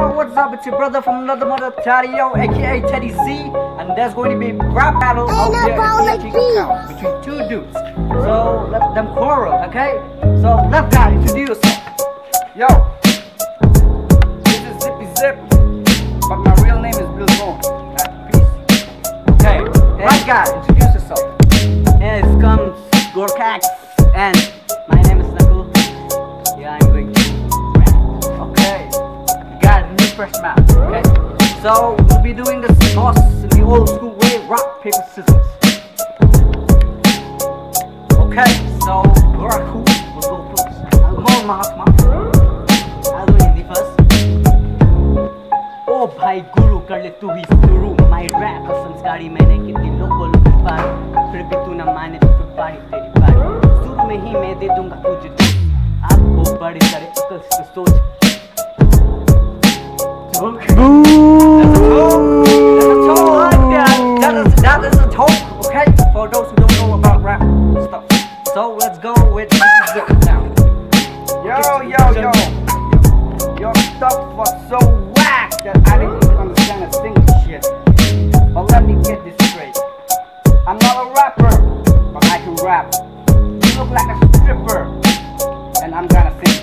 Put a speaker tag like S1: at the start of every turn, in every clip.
S1: Yo, what's up? It's your brother from another mother, Tario, aka Teddy Z, and there's going to be a rap battle out there in the account between two dudes. So let them quarrel, okay? So left guy, introduce yourself.
S2: Yo, this is Zippy Zip, but my real name is Bill Bone. Alright, Peace.
S1: Okay, right guy, introduce yourself.
S3: Here comes Gorkax and
S1: fresh map. Okay, so we'll be doing this toss in the old school way, rock paper scissors. Okay, so Goraku will go first. Come on, Mahatma.
S3: I'll go Hindi first. ओ भाई गुरु कर ले तू ही शुरू my rap संस्कारी मैंने कितनी लोगों लोगों पार फिर भी तू न माने तो फिर बारी तेरी बारी शुरू में ही मैं दे दूंगा तुझे तो आपको बड़े सारे अकल से सोच
S1: That is, that is a talk, okay? For those who don't know about rap stuff. So let's go with Zip now.
S2: Yo, yo, yo. Your stuff was so whack that I didn't even understand a single shit. But let me get this straight. I'm not a rapper, but I can rap. You look like a stripper, and I'm gonna sing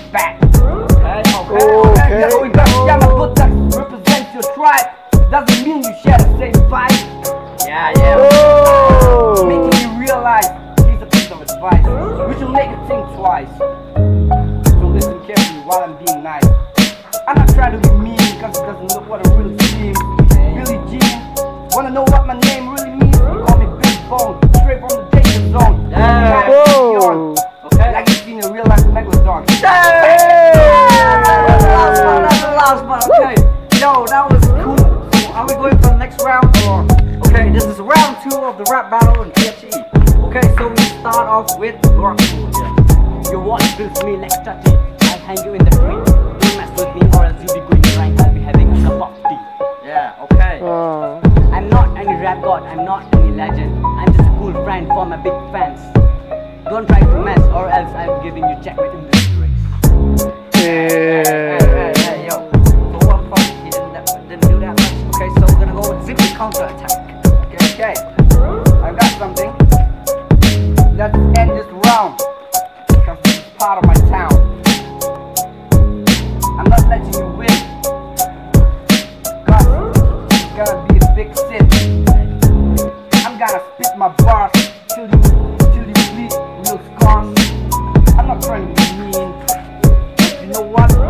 S1: Yeah, yeah. Oh!
S2: Making you realize here's a piece of advice. We should make it think twice. So listen carefully while I'm being nice. I'm not trying to be mean because it doesn't look what it really seems.
S3: Billie
S2: Jean, wanna know what my name really means? You call me Big Bone, straight from the danger zone. Yeah. Whoa.
S1: Okay, like
S2: you seen in real life Megalodon.
S1: Hey! That's the last one, that's the last one, okay. Yo, that was cool. So are we going for the next round or? This is round two of the rap battle in PHE. Okay, so we start off with rock soldier.
S3: You watch this me next Saturday. I'll hang you in the street. Don't mess with me or else you'll be going blind. I'll be having a pop tea.
S1: Yeah, okay. Uh.
S3: I'm not any rap god. I'm not any legend. I'm just a cool friend for my big fans. Don't try to mess or else I'm giving you checkmate in this race.
S1: Yeah. yeah, yeah, yeah okay, so we're gonna go with Zippy counter attack.
S2: Legend, you will. Gotta, gotta be a big sip. I'm gonna spit my bars till the, till the beat real scars. I'm not trying to be mean. You know what?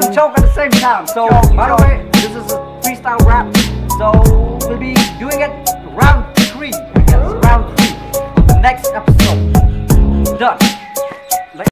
S1: them choke at the same time. So, choke, by choke. the way, this is a freestyle rap. So, we'll be doing it round three. Yes, round three the next episode. Done.